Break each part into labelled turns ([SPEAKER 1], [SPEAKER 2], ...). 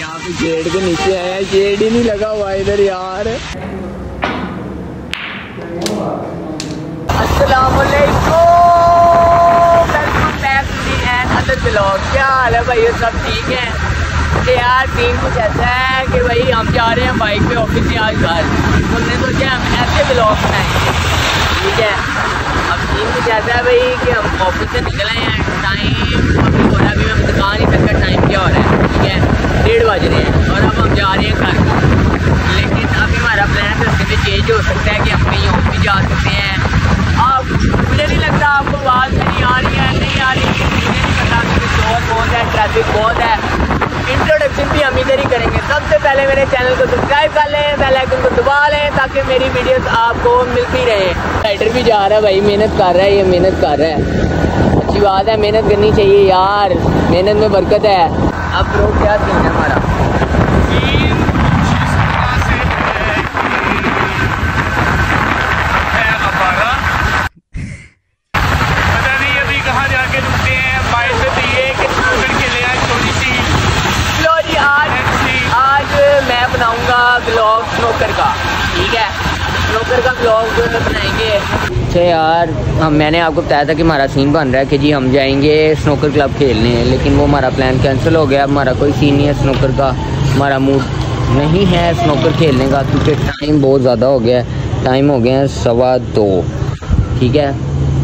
[SPEAKER 1] यहाँ पे गेट के नीचे आया गेट ही नहीं लगा हुआ इधर यार। अस्सलाम क्या हाल है भाई? सब ठीक है? कि यार टीम कुछ ऐसा है कि भाई हम जा रहे हैं बाइक पे ऑफ़िस से आज घर उनने सोचा हम ऐसे ब्लॉग बनाएँगे। ठीक है? अब टीम कुछ ऐसा है भाई कि हम ऑफ़िस से निकले हैं टाइम अभी हो रहा है अभी हम दिखा नहीं सकता टाइम क्या हो रहा है। ठीक है? डेढ़ बज रहे हैं और अब हम जा रहे हैं घर लेकिन अभी हमारा प्लान रस्ते में चेंज हो सकता है कि हम कहीं और भी जा सकते हैं अब मुझे नहीं लगता आपको आवाज़ नहीं आ रही है नहीं आ रही है मुझे नहीं पता क्योंकि शोर बहुत है ट्रैफ़िक बहुत है इंट्रोडक्शन भी हम इधर ही करेंगे पहले मेरे चैनल को सब्सक्राइब कर लें बेल आइकन को दबा लें ताकि मेरी वीडियोस आपको मिलती रहे। राइडर भी जा रहा है भाई मेहनत कर रहा है ये मेहनत कर रहा है। अच्छी बात है मेहनत करनी चाहिए यार। मेहनत में बरकत है। अब रोड क्या सीन है हमारा? अच्छा यार हम मैंने आपको बताया था कि हमारा सीन बन रहा है कि जी हम जाएँगे स्नोकर क्लब खेलने, लेकिन वो हमारा प्लान कैंसिल हो गया। हमारा कोई सीन नहीं है स्नोकर का। हमारा मूड नहीं है स्नोकर खेलने का, क्योंकि टाइम बहुत ज़्यादा हो गया है। टाइम हो गया है सवा दो, ठीक है?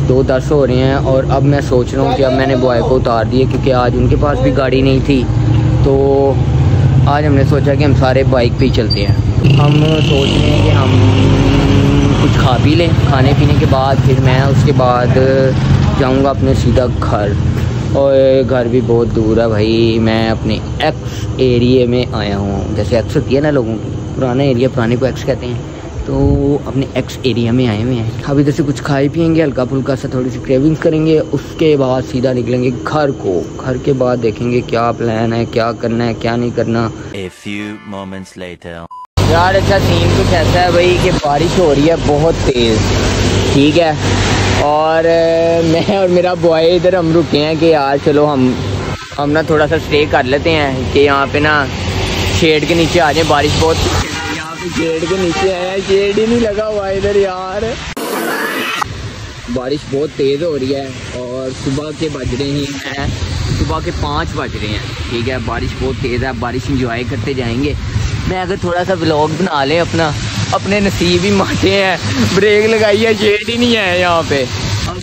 [SPEAKER 1] दो दस हो रहे हैं और अब मैं सोच रहा हूँ कि अब मैंने बॉय को उतार दिए क्योंकि आज उनके पास भी गाड़ी नहीं थी। तो आज हमने सोचा कि हम सारे बाइक पे ही चलते हैं। हम सोच रहे हैं कि हम कुछ खा पी लें। खाने पीने के बाद फिर मैं उसके बाद जाऊँगा अपने सीधा घर। और घर भी बहुत दूर है भाई। मैं अपने एक्स एरिए में आया हूँ। जैसे एक्स होती है ना लोगों की, पुराना एरिया पुराने को एक्स कहते हैं। तो अपने एक्स एरिया में आए हुए हैं। अब इधर से कुछ खाए पियेंगे हल्का फुल्का सा थोड़ी सी क्रेविंग्स करेंगे। उसके बाद सीधा निकलेंगे घर को। घर के बाद देखेंगे क्या प्लान है, क्या करना है, क्या नहीं करना। A few moments later. यार अच्छा सीन कुछ ऐसा है भाई कि बारिश हो रही है बहुत तेज़, ठीक है? और मैं और मेरा बॉय इधर हम रुके हैं कि यार चलो हम हम ना थोड़ा सा स्टे कर लेते हैं कि यहाँ पे ना शेड के नीचे आ जाए, बारिश बहुत यहाँ पे शेड के नीचे आया शेड ही नहीं लगा हुआ इधर यार। बारिश बहुत तेज़ हो रही है और सुबह के बज रहे हैं सुबह के पाँच बज रहे हैं, ठीक है? बारिश बहुत तेज़ है, बारिश इंजॉय करते जाएँगे। मैं अगर थोड़ा सा ब्लॉग बना लें अपना अपने नसीब ही मारते हैं। ब्रेक लगाई है शेड ही नहीं है यहाँ पे। अब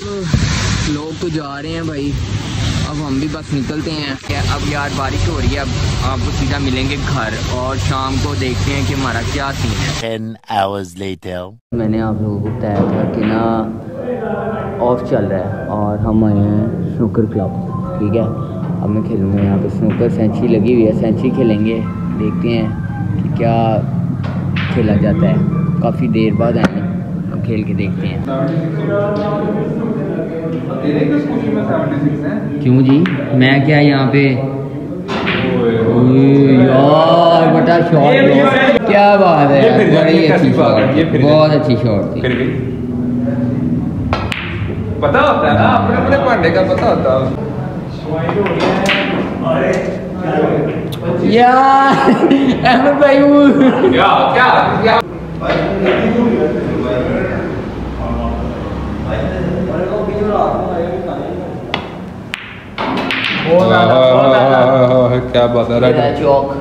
[SPEAKER 1] लोग तो जा रहे हैं भाई। अब हम भी बस निकलते हैं। क्या अब यार बारिश हो रही है अब आपको सीधा मिलेंगे घर और शाम को देखते हैं कि हमारा क्या सीन है। टेन आवर्स लेटर मैंने आप लोगों को बताया था कि ना ऑफ़ चल रहा है और हम आए हैं स्नूकर क्लब ठीक है? अब मैं खेलूँगा यहाँ पे। स्नूकर सेंची लगी हुई है। सेंची खेलेंगे। देखते हैं। क्या खेला जाता है? काफ़ी देर बाद आए हैं। अब खेल के देखते हैं। क्यों जी? मैं क्या यहाँ पे? यार बटा शॉट क्या बात है। बड़ी अच्छी शॉट बहुत अच्छी शॉट थी।
[SPEAKER 2] पता होता है ना अपने अपने पांडे का पता होता है।
[SPEAKER 1] यार अहमद भाई
[SPEAKER 2] क्या क्या क्या क्या बात है राइट
[SPEAKER 1] चौक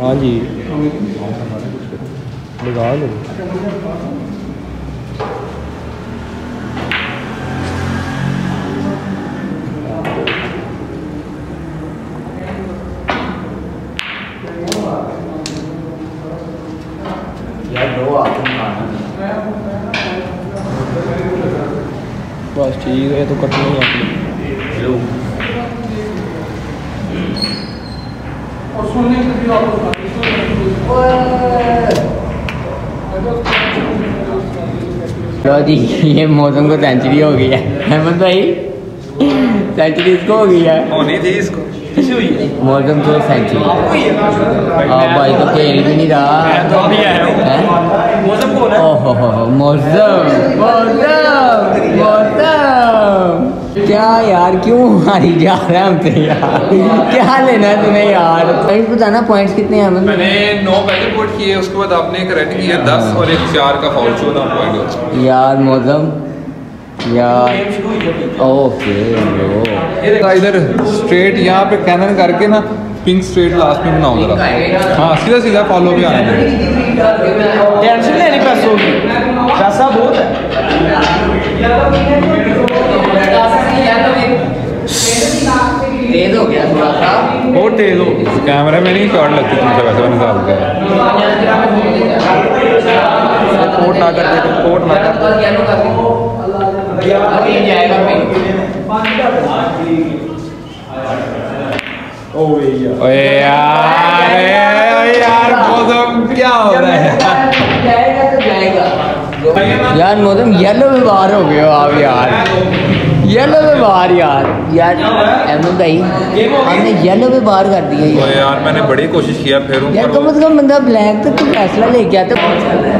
[SPEAKER 2] हाँ जी। लगा लो। बस ठीक है तो कटनी है अपनी।
[SPEAKER 1] लो जी ये मौसम को सेंचुरी हो गई है अहमद भाई? सेंचुरी इसको हो गई है
[SPEAKER 2] होनी थी इसको।
[SPEAKER 1] मौसम तो सेंचुरी आप भाई तो खेल भी नहीं रहा। हैं? ओहो हो? हो मौसम मौसम मौसम। क्या यार क्यों हारी जा रहा है हमसे यार? क्या लेना है तुम्हें यार? पॉइंट्स बताना पॉइंट्स कितने हैं?
[SPEAKER 3] मैंने नौ पहले कोट किए उसके बाद आपने एक रेड किया दस और एक चार का फाउल चौदह पॉइंट हो
[SPEAKER 1] यार मौसम यार। ओके
[SPEAKER 3] इधर स्ट्रेट यहाँ पे कैनन करके ना पिंक स्ट्रेट लास्ट में बनाओ जरा। हाँ सीधा सीधा फॉलो भी आना
[SPEAKER 2] टेंशन लेनी पैसों की। पैसा बहुत है।
[SPEAKER 1] तेज हो गया थोड़ा सा।
[SPEAKER 3] बहुत तेज हो। कैमरे में नहीं शॉट लगती तुमसे वैसे मैंने निकाल दिया
[SPEAKER 2] कोट ना कर दे कोट ना कर
[SPEAKER 3] ओए यार ओए यार मौसम क्या हो रहा है?
[SPEAKER 1] जाएगा तो जाएगा यार मौसम येलो में बाहर हो गए हो आप यार। येलो में बाहर यार। यार अहमद भाई हमने येलो में बाहर कर दिया
[SPEAKER 3] ओए
[SPEAKER 1] यार
[SPEAKER 3] यार मैंने बड़ी कोशिश किया फिर
[SPEAKER 1] यार कम से कम बंदा ब्लैक तक तो फैसला लेके आता पहुँच जाता है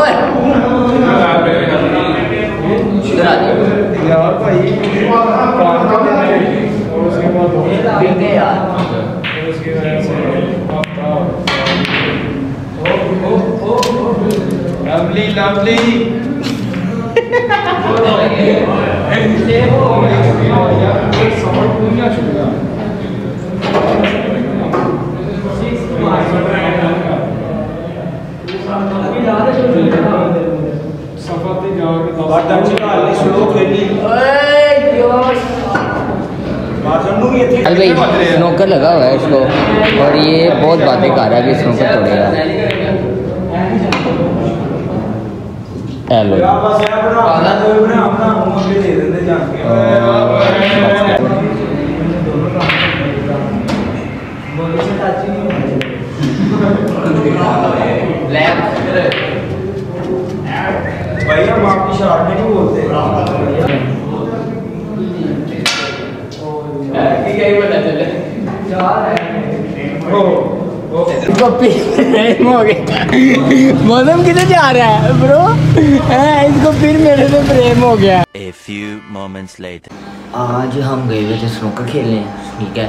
[SPEAKER 1] ओए, इधर आ जाओ
[SPEAKER 2] यार भाई
[SPEAKER 1] पिंक है यार।
[SPEAKER 2] लवली लवली
[SPEAKER 1] अरे भाई स्नोकर लगा हुआ है इसको। और ये बहुत बातें कर रहा है कि स्नोकर तोड़ेगा हेलो
[SPEAKER 2] भाई हम आपकी शराब में नहीं बोलते
[SPEAKER 1] इसको फिर हो गया मौसम किधर जा रहा है ब्रो? इसको फिर मेरे से प्रेम हो गया।
[SPEAKER 4] A few moments later.
[SPEAKER 1] आज हम गए हुए थे स्नोकर खेलने ठीक है?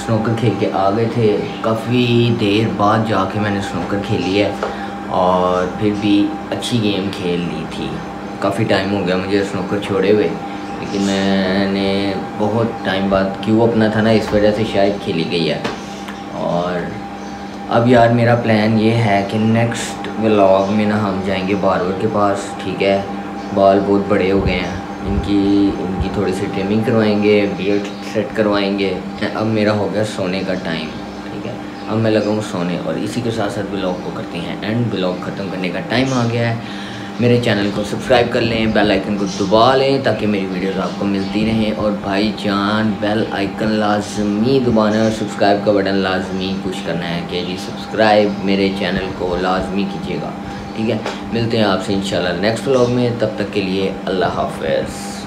[SPEAKER 1] स्नोकर खेल के आ गए थे। काफ़ी देर बाद जाके मैंने स्नोकर खेली है और फिर भी अच्छी गेम खेल ली थी। काफ़ी टाइम हो गया मुझे स्नोकर छोड़े हुए लेकिन मैंने बहुत टाइम बाद क्यों अपना था ना इस वजह से शायद खेली गई है। अब यार मेरा प्लान ये है कि नेक्स्ट व्लॉग में ना हम जाएँगे बारबर के पास, ठीक है? बाल बहुत बड़े हो गए हैं। इनकी इनकी थोड़ी सी ट्रिमिंग करवाएँगे बियर्ड सेट करवाएँगे। अब मेरा हो गया सोने का टाइम ठीक है? अब मैं लगाऊँ सोने और इसी के साथ साथ ब्लॉग को करते हैं। एंड ब्लॉग ख़त्म करने का टाइम आ गया है। मेरे चैनल को सब्सक्राइब कर लें, बेल आइकन को दबा लें, ताकि मेरी वीडियोस आपको मिलती रहें। और भाई जान, बेल आइकन लाजमी दबाना और सब्सक्राइब का बटन लाजमी पुश करना है कि जी सब्सक्राइब मेरे चैनल को लाजमी कीजिएगा। ठीक है, मिलते हैं आपसे इंशाल्लाह नेक्स्ट व्लॉग में, तब तक के लिए अल्लाह हाफ़िज़।